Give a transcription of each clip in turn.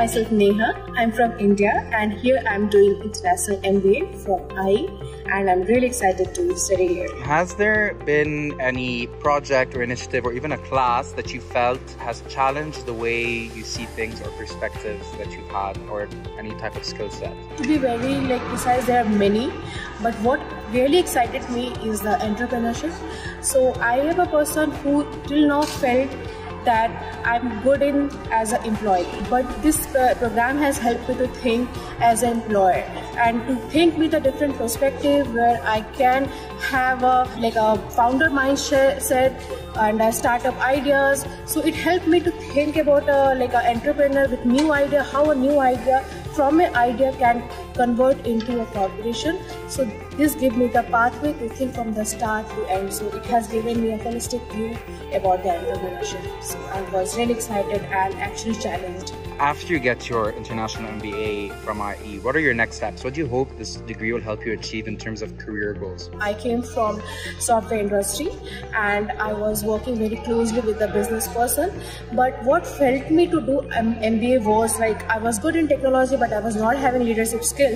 myself Neha. I'm from India and here I'm doing international MBA from IE and I'm really excited to study here. Has there been any project or initiative or even a class that you felt has challenged the way you see things or perspectives that you've had or any type of skill set? To be very like precise, there are many, but what really excited me is the entrepreneurship. So I am a person who till now felt that I'm good in as an employee. But this uh, program has helped me to think as an employer and to think with a different perspective where I can have a like a founder mindset and a startup ideas. So it helped me to think about a like an entrepreneur with new idea, how a new idea from an idea can convert into a corporation. So this gave me the pathway to think from the start to end. So it has given me a holistic view about the entrepreneurship. So I was really excited and actually challenged. After you get your international MBA from IE, what are your next steps? What do you hope this degree will help you achieve in terms of career goals? I came from software industry and I was working very closely with the business person. But what felt me to do MBA was like I was good in technology, but I was not having leadership skills.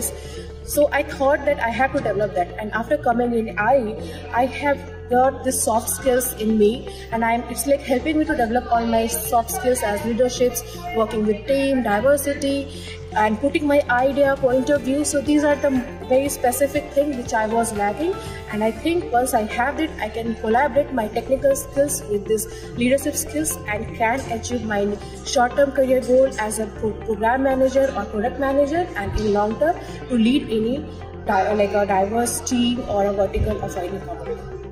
So I thought that I had to develop that. And after coming in IE, I have got the soft skills in me and I'm it's like helping me to develop all my soft skills as leaderships, working with team, diversity, and putting my idea, point of view. So these are the very specific things which I was lacking. And I think once I have it, I can collaborate my technical skills with this leadership skills and can achieve my short-term career goal as a program manager or product manager and in long term to lead any like a diverse team or a vertical of any company.